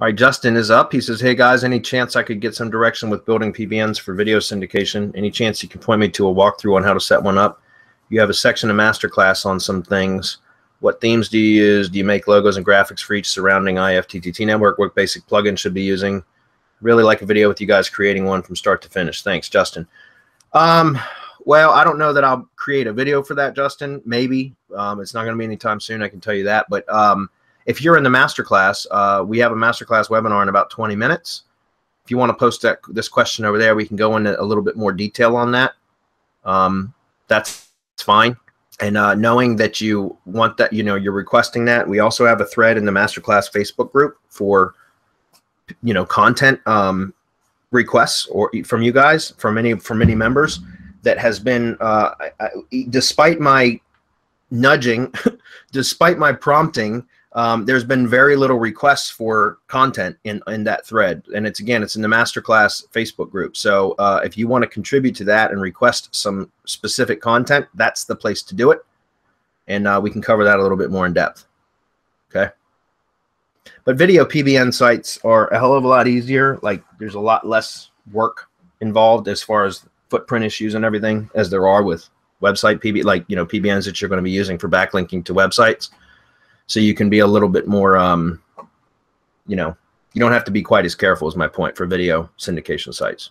All right, Justin is up. He says, "Hey guys, any chance I could get some direction with building PBNs for video syndication? Any chance you can point me to a walkthrough on how to set one up? You have a section of masterclass on some things. What themes do you use? Do you make logos and graphics for each surrounding IFTTT network? What basic plugin should be using? Really like a video with you guys creating one from start to finish. Thanks, Justin. Um, well, I don't know that I'll create a video for that, Justin. Maybe um, it's not going to be anytime soon. I can tell you that, but." Um, if you're in the masterclass, uh, we have a masterclass webinar in about 20 minutes. If you want to post that this question over there, we can go into a little bit more detail on that. Um, that's fine. And uh, knowing that you want that, you know, you're requesting that, we also have a thread in the masterclass Facebook group for, you know, content um, requests or from you guys, from any from many members that has been, uh, I, despite my nudging, despite my prompting, um, there's been very little requests for content in in that thread. And it's again it's in the masterclass facebook group. So uh, if you want to contribute to that and request some specific content that's the place to do it. And uh, we can cover that a little bit more in depth. Okay? But video pbn sites are a hell of a lot easier. Like there's a lot less work involved as far as footprint issues and everything as there are with website pb like you know pbns that you're going to be using for backlinking to websites so you can be a little bit more um, you know you don't have to be quite as careful is my point for video syndication sites